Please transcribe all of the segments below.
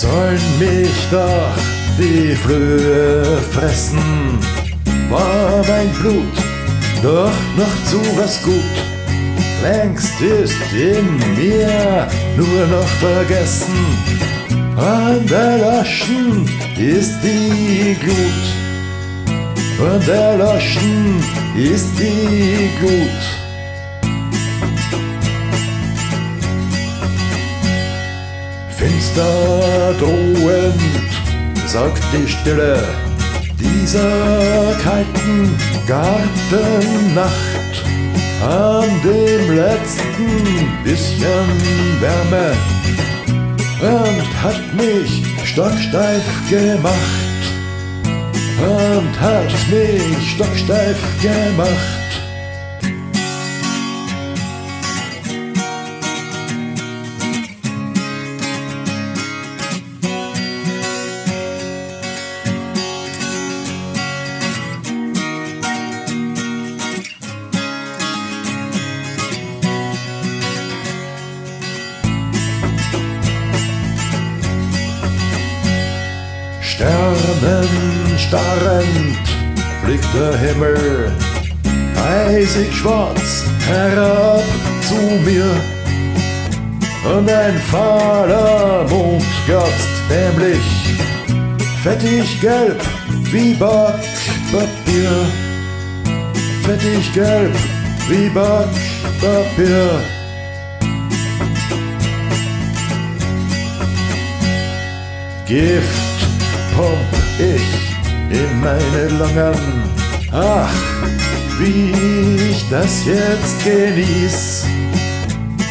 sollen mich doch die Flöhe fressen. War mein Blut doch noch zu was gut? Längst ist in mir nur noch vergessen. Und erloschen ist die Glut. Und erloschen ist die Glut. Finster drohend, sagt die Stille dieser kalten Gartennacht. An dem letzten bisschen Wärme und hat mich stocksteif gemacht. Und hat mich stocksteif gemacht. Sternen starrend blickt der Himmel eisig schwarz herab zu mir. Und ein fahler Mond glotzt dämlich, fettig gelb wie Backpapier. Fettig gelb wie Backpapier. Gift pump ich in meine Lungen. Ach, wie ich das jetzt genieß.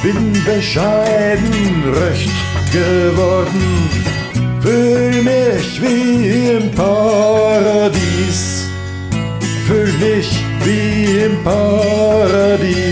Bin bescheiden recht geworden, fühl mich wie im Paradies. Fühl mich wie im Paradies.